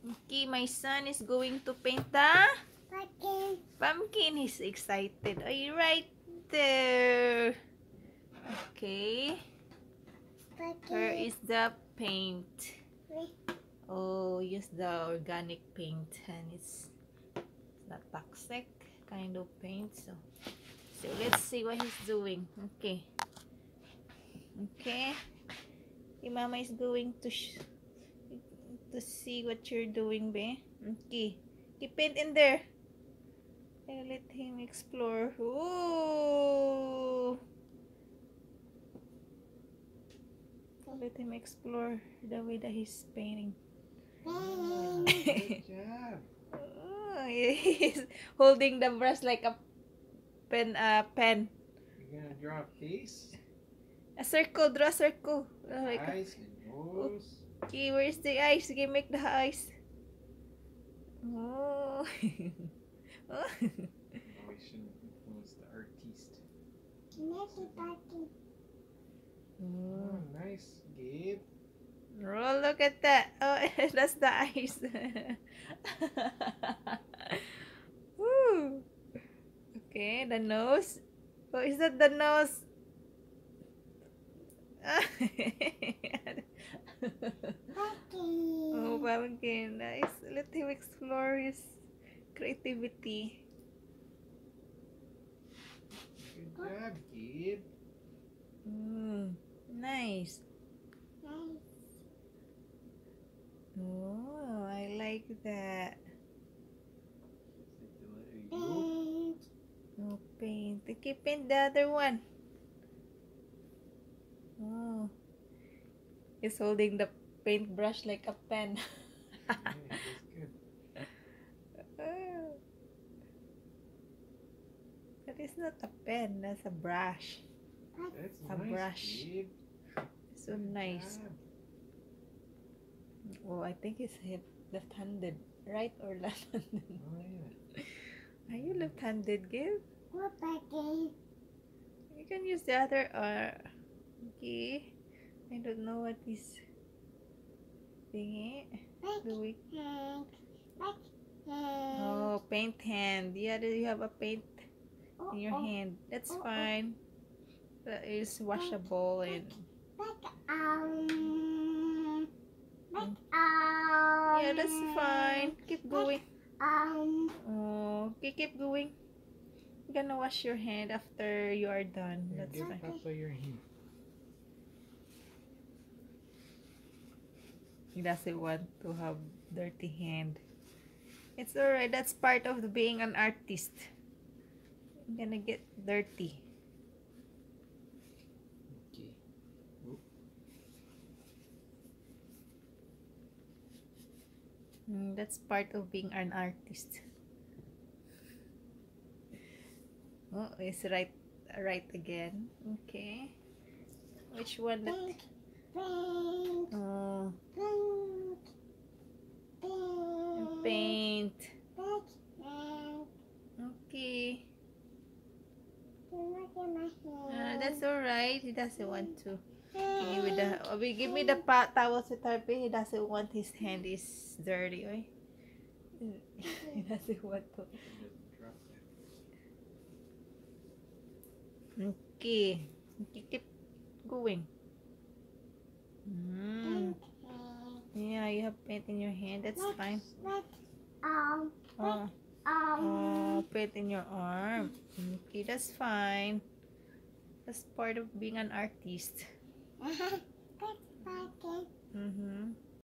Okay, my son is going to paint the Pumpkin. pumpkin. He's excited. Are you right there? Okay. Pumpkin. Where is the paint? Oh, use the organic paint and it's, not toxic kind of paint. So, so let's see what he's doing. Okay. Okay. Okay, Mama is going to to see what you're doing, be. Okay. Keep paint in there. Okay, let him explore. Ooh. Let him explore the way that he's painting. Pen. Good job. Oh, he's holding the brush like a pen. Uh, pen. You're gonna draw a face, A circle. Draw a circle. Eyes, and nose. Okay, where's the eyes? Okay, make the eyes. Oh. oh. Oh, we shouldn't influence the artiste. Messy pumpkin. Oh, nice, Gabe. Oh, look at that. Oh, that's the eyes. Woo. Okay, the nose. Oh, is that the nose? Pumpkin. again pumpkin. Nice. Let him explore his creativity. Good job, Gabe. Mm, nice. Nice. Oh, I like that it the letter Paint. Oh, paint. Okay, paint the other one. Oh. He's holding the paintbrush like a pen. Yeah, that's good. Oh. That is not a pen, that's a brush. That's A nice, brush. Gabe. So nice. job. Oh, I think he's hip left-handed. Right or left-handed? Oh, yeah. Are you left-handed, Gil? What pumpkin? You can use the other uh, arm. Okay. I don't know what he's thingy doing. Hand. Like hand. Oh, paint hand. Yeah, do you have a paint in your hand? That's fine. That is washable and Like. Like um. yeah, that's fine. Keep going. Um. Oh, okay, keep going. You're gonna wash your hand after you are done. That's fine. Papa your hand. He doesn't want to have dirty hand. It's alright. That's part of being an artist. I'm gonna get dirty. Okay. Mm, that's part of being an artist. Oh, it's right, right again. Okay. Which one? That, paint. Okay. Look at my Uh, that's alright. He doesn't want to. Okay, with the, oh, we give me the pa towel with Tarpe. He doesn't want his hand is dirty. Oy. he doesn't want to. It doesn't drop that. Okay. Okay, keep going. Mm. Yeah, you have paint in your hand. That's fine. Um. Oh, Um. oh, paint in your arm. Okay, that's fine. That's part of being an artist. That's pumpkin. Mm-hmm.